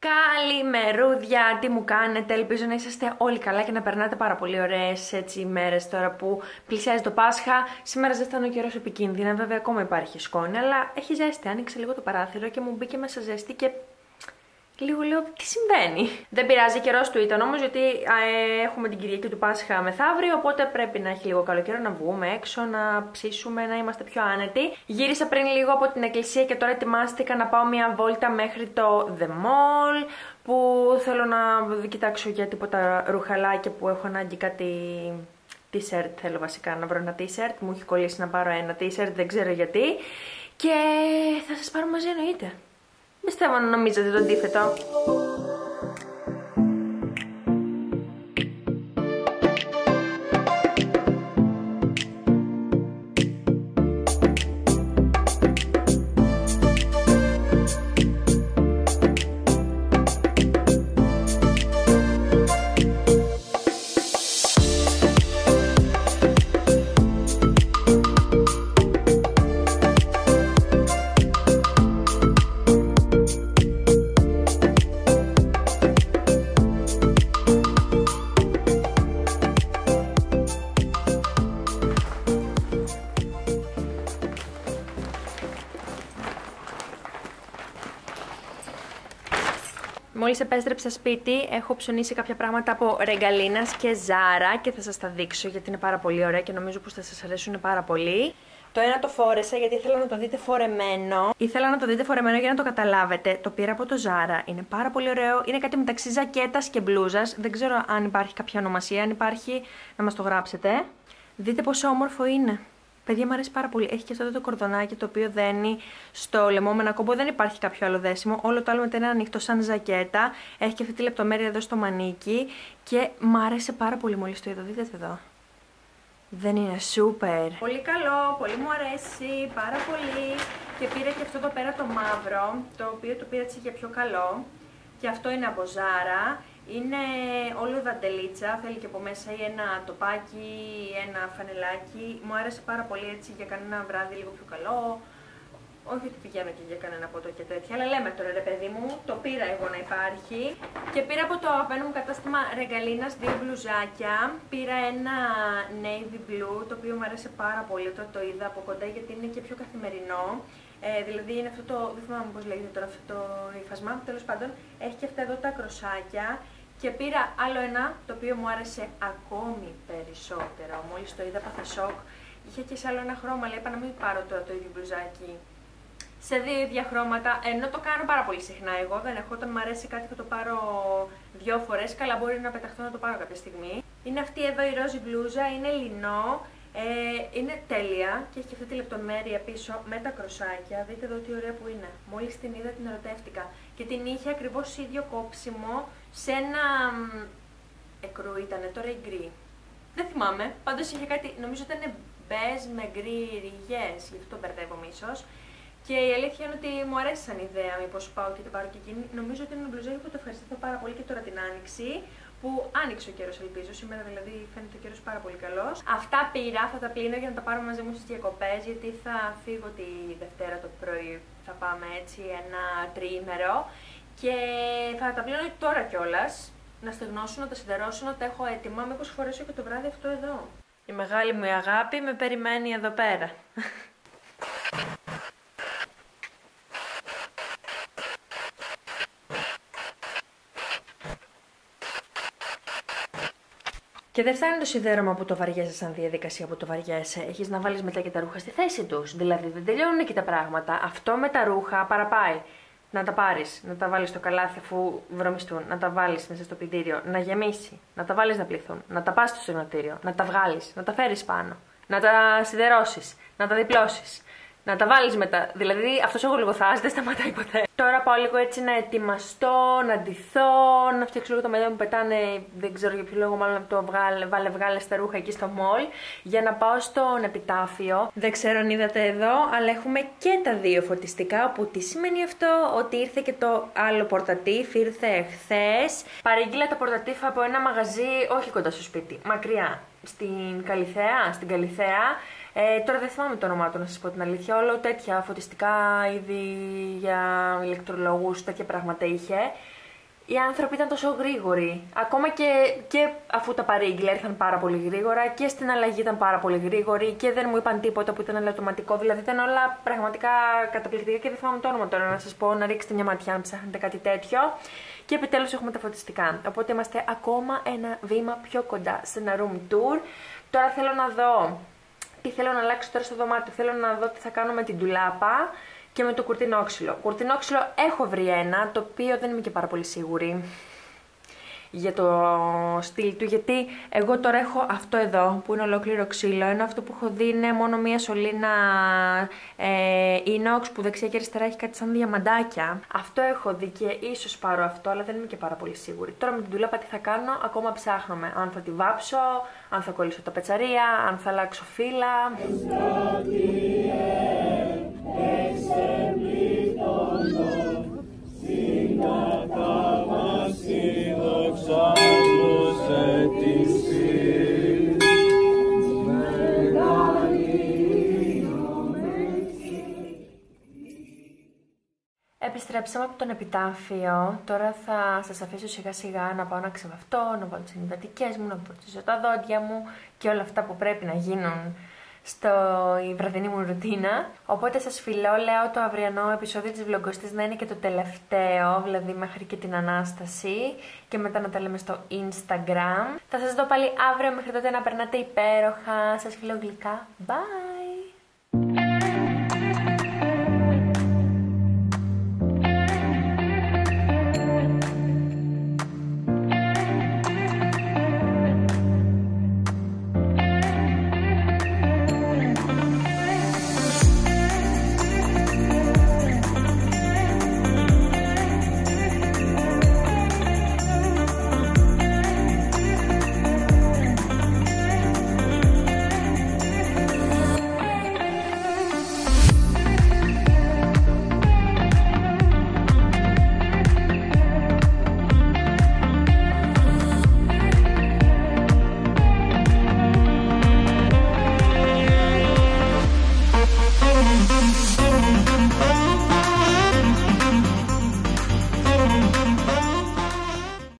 Καλημερούδια, τι μου κάνετε, ελπίζω να είσαστε όλοι καλά και να περνάτε πάρα πολύ ωραίες έτσι μέρες τώρα που πλησιάζει το Πάσχα. Σήμερα ζεστάνε ο καιρός επικίνδυνα, βέβαια ακόμα υπάρχει σκόνη, αλλά έχει ζέστη. Άνοιξε λίγο το παράθυρο και μου μπήκε μέσα ζέστη και λίγο λέω τι συμβαίνει; Δεν πειράζει, καιρός του ήταν όμως, γιατί ε, έχουμε την Κυριακή του Πάσχα μεθαύριο, οπότε πρέπει να έχει λίγο καλό καιρό να βγούμε έξω, να ψήσουμε, να είμαστε πιο άνετοι. Γύρισα πριν λίγο από την εκκλησία και τώρα ετοιμάστηκα να πάω μια βόλτα μέχρι το The Mall, που θέλω να κοιτάξω για τίποτα ρουχαλάκια που έχω ανάγκη κάτι t-shirt θέλω βασικά να βρω ένα t-shirt, μου έχει κολλήσει να πάρω ένα t-shirt, δεν ξέρω γιατί και θα σας πάρω μαζί εννοείται. Πιστεύω να νομίζετε το αντίθετο. Μόλις επέστρεψα σπίτι, έχω ψωνίσει κάποια πράγματα από Ρεγκαλίνας και Ζάρα και θα σας τα δείξω γιατί είναι πάρα πολύ ωραία και νομίζω πως θα σας αρέσουν πάρα πολύ. Το ένα το φόρεσα γιατί ήθελα να το δείτε φορεμένο. Ήθελα να το δείτε φορεμένο για να το καταλάβετε. Το πήρα από το Ζάρα. Είναι πάρα πολύ ωραίο. Είναι κάτι μεταξύ ζακέτας και μπλούζας. Δεν ξέρω αν υπάρχει κάποια ονομασία. Αν υπάρχει, να μας το γράψετε. Δείτε πόσο όμορφο είναι. Παιδιά μου αρέσει πάρα πολύ. Έχει και αυτό το κορδονάκι το οποίο δένει στο λαιμό κόμπο. Δεν υπάρχει κάποιο άλλο δέσιμο. Όλο το άλλο μετά είναι ανοιχτό σαν ζακέτα. Έχει και αυτή τη λεπτομέρεια εδώ στο μανίκι. Και μου άρεσε πάρα πολύ μόλις το είδα. Δείτε εδώ. Δεν είναι σούπερ. Πολύ καλό, πολύ μου αρέσει, πάρα πολύ. Και πήρα και αυτό εδώ πέρα το μαύρο, το οποίο το πήρα έτσι για πιο καλό. Και αυτό είναι από Ζάρα. Είναι όλο δαντελίτσα, θέλει και από μέσα ή ένα τοπάκι, ένα φανελάκι. Μου άρεσε πάρα πολύ έτσι για κανένα βράδυ λίγο πιο καλό. Όχι ότι πηγαίνω και για κανένα ποτό και τέτοια, αλλά λέμε τώρα ρε παιδί μου, το πήρα εγώ να υπάρχει. Και πήρα από το αγαπημένο μου κατάστημα Ρεγκαλίνας δύο μπλουζάκια. Πήρα ένα navy blue, το οποίο μου άρεσε πάρα πολύ, το, το είδα από κοντά γιατί είναι και πιο καθημερινό. Ε, δηλαδή είναι αυτό το, δεν θυμάμαι πώς λέγεται τώρα αυτό το υφασμά, τέλος πάντων έχει και αυτά εδώ τα κροσάκια και πήρα άλλο ένα το οποίο μου άρεσε ακόμη περισσότερο. Μόλις το είδα πάθε σοκ. Είχε και σε άλλο ένα χρώμα, αλλά είπα να μην πάρω τώρα το ίδιο μπλουζάκι. Σε δύο ίδια χρώματα, ενώ το κάνω πάρα πολύ συχνά εγώ, δεν έχω, όταν μου αρέσει κάτι θα το πάρω δυο φορές, καλά μπορεί να πεταχτώ να το πάρω κάποια στιγμή. Είναι αυτή εδώ η ρόζι μπλούζα, είναι λινό, ε, είναι τέλεια και έχει αυτή τη λεπτομέρεια πίσω με τα κροσάκια. Δείτε εδώ τι ωραία που είναι. Μόλις την είδα την ερωτεύτηκα. Και την είχε ακριβώς ίδιο κόψιμο σε ένα εκρού ήταν, τώρα η γκρι. Δεν θυμάμαι, πάντως είχε κάτι, νομίζω ήταν μπέζ με γκρι ριγές, γι' αυτό μπερδεύομαι ίσως. Και η αλήθεια είναι ότι μου αρέσει σαν ιδέα, μήπως πάω και την πάρω και εκείνη. Νομίζω ότι είναι ένα μπλουζάκι που το ευχαριστώ πάρα πολύ και τώρα την άνοιξη που άνοιξε ο καιρός, ελπίζω. Σήμερα δηλαδή φαίνεται ο καιρός πάρα πολύ καλός. Αυτά πήρα, θα τα πλύνω για να τα πάρω μαζί μου στις διακοπές, γιατί θα φύγω τη Δευτέρα το πρωί. Θα πάμε έτσι ένα τριήμερο και θα τα πλύνω τώρα κιόλας. Να στεγνώσω, να τα σιδερώσω, να τα έχω έτοιμα. Μήπως φορέσω και το βράδυ αυτό εδώ. Η μεγάλη μου αγάπη με περιμένει εδώ πέρα. Και δεν φτάνει το σιδέρωμα που το βαριέσαι σαν διαδικασία που το βαριέσαι. Έχεις να βάλεις μετά και τα ρούχα στη θέση τους. Δηλαδή δεν τελειώνουν εκεί τα πράγματα. Αυτό με τα ρούχα παραπάει. Να τα πάρεις, να τα βάλεις στο καλάθι αφού βρωμιστούν, να τα βάλεις μέσα στο πιτήριο, να γεμίσει, να τα βάλεις να πληθούν, να τα πας στο συγνωτήριο, να τα βγάλεις, να τα φέρεις πάνω, να τα σιδερώσεις, να τα διπλώσεις να τα βάλεις μετά. Δηλαδή αυτός ο γολγοθά δεν σταματάει ποτέ. Τώρα πάω λίγο έτσι να ετοιμαστώ, να ντυθώ, να φτιάξω λίγο τα μαλλιά μου πετάνε, δεν ξέρω για ποιο λόγο, μάλλον να το βγάλε, βάλε βγάλε στα ρούχα εκεί στο μολ, για να πάω στον επιτάφιο. Δεν ξέρω αν είδατε εδώ, αλλά έχουμε και τα δύο φωτιστικά, που τι σημαίνει αυτό, ότι ήρθε και το άλλο πορτατίφ, ήρθε χθες. Παρήγγειλα το πορτατίφ από ένα μαγαζί, όχι κοντά στο σπίτι, μακριά, στην Καλιθέα, στην Καλιθέα. Ε, τώρα δεν θυμάμαι το όνομά του να σας πω την αλήθεια. Όλο τέτοια φωτιστικά είδη για ηλεκτρολόγου, τέτοια πράγματα είχε. οι άνθρωποι ήταν τόσο γρήγοροι. Ακόμα και, και αφού τα παρήγγειλα ήρθαν πάρα πολύ γρήγορα και στην αλλαγή ήταν πάρα πολύ γρήγοροι και δεν μου είπαν τίποτα που ήταν ελαττωματικό. Δηλαδή ήταν όλα πραγματικά καταπληκτικά και δεν θυμάμαι το όνομα τώρα να σας πω να ρίξετε μια ματιά αν ψάχνετε κάτι τέτοιο. Και επιτέλους έχουμε τα φωτιστικά. Οπότε είμαστε ακόμα ένα βήμα πιο κοντά σε ένα room tour. Τώρα θέλω να δω τι θέλω να αλλάξω τώρα στο δωμάτιο. Θέλω να δω τι θα κάνω με την τουλάπα και με το κουρτινόξυλο. Κουρτινόξυλο έχω βρει ένα, το οποίο δεν είμαι και πάρα πολύ σίγουρη για το στυλ του, γιατί εγώ τώρα έχω αυτό εδώ που είναι ολόκληρο ξύλο, ενώ αυτό που έχω δει είναι μόνο μία σωλήνα ε, inox που δεξιά και αριστερά έχει κάτι σαν διαμαντάκια. Αυτό έχω δει και ίσως πάρω αυτό, αλλά δεν είμαι και πάρα πολύ σίγουρη. Τώρα με την τουλάπα τι θα κάνω, ακόμα ψάχνουμε αν θα τη βάψω, αν θα κολλήσω τα πετσαρία, αν θα αλλάξω φύλλα. Επιστρέψαμε από τον επιτάφιο. Τώρα θα σας αφήσω σιγά σιγά να πάω να ξεβαφτώ, να πάω τις ενυδατικές μου, να φορτίσω τα δόντια μου και όλα αυτά που πρέπει να γίνουν στο η βραδινή μου ρουτίνα. Οπότε σας φιλώ, λέω το αυριανό επεισόδιο της vlogostής να είναι και το τελευταίο, δηλαδή μέχρι και την Ανάσταση και μετά να τα λέμε στο Instagram. Θα σας δω πάλι αύριο μέχρι τότε να περνάτε υπέροχα. Σας φιλώ γλυκά. Bye!